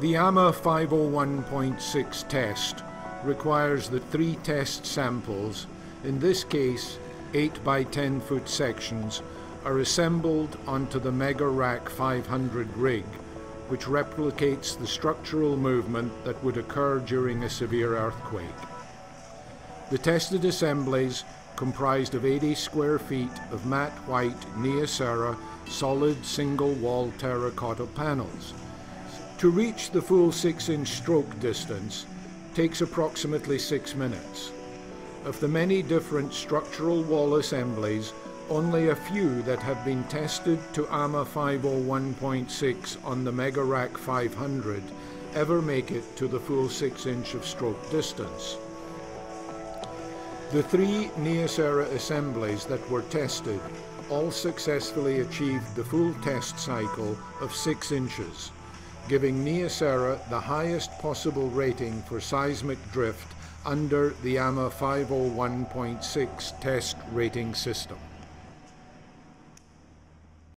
The AAMA 501.6 test requires that three test samples, in this case 8 by 10 foot sections, are assembled onto the Mega Rack 500 rig, which replicates the structural movement that would occur during a severe earthquake. The tested assemblies comprised of 80 square feet of matte white NeaCera solid single wall terracotta panels. To reach the full 6 inch stroke distance takes approximately 6 minutes. Of the many different structural wall assemblies, only a few that have been tested to AAMA 501.6 on the Megarack 500 ever make it to the full 6 inch of stroke distance. The three NeaCera assemblies that were tested all successfully achieved the full test cycle of 6 inches, giving NeaCera the highest possible rating for seismic drift under the AAMA 501.6 test rating system.